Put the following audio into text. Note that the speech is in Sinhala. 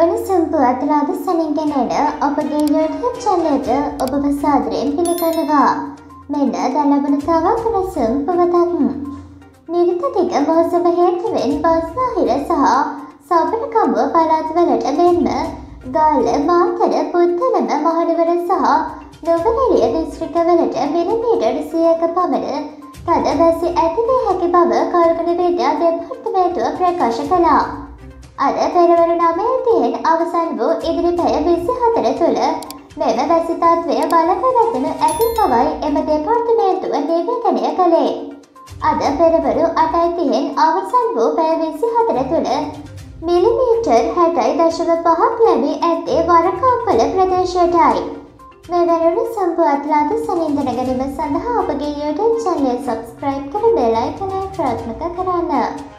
සම්පුවත් රාද සනින්ගෙනන ඔබගේ YouTube චැනලට ඔබව සාදරයෙන් පිළිගන්නවා. මෙන්න දැලබන තවත් වෙනසුම් පුවතක්. නිරිත දිග මෝසම හේතුවෙන් බස්නාහිර සහ සබනකම්බුව පළාත්වලට මෙන්ම ගල්ල මාතර පුත්තලම මහනුවර සහ නොවනරිය දිස්ත්‍රිකවලට මිලිමීටර් සියක පමණ තද වැසි ඇතිවේ හැකි බව කල්ගන විද්‍යා දෙපාර්තමේන්තුව ප්‍රකාශ කළා. අද පෙරවරු නමයතියෙන් අවසන් වූ ඉදිරි පැය විසි හතර තුළ මෙම වැසිතත්වය බලපැවැත්වනු ඇති පවයි එම දෙපාර්තමේන්තුව නිවේදනය කළේ. අද පෙරවරු අටයිතියෙන් අවසන් වූ පැය විසි හතර තුළ මිලිමීටර් හැටයි දශම පහක් ලැබී ඇත්තේ වරකාපල ප්‍රදේශයටයි. මෙවැනි සම්පුවත්ලාද සනින්දන ගැනීම සඳහා අපගේ YouTube චැනලය සබස්ක්‍රයිබ් කර බෙලයිකනය ප්‍රාත්මක කරන්න.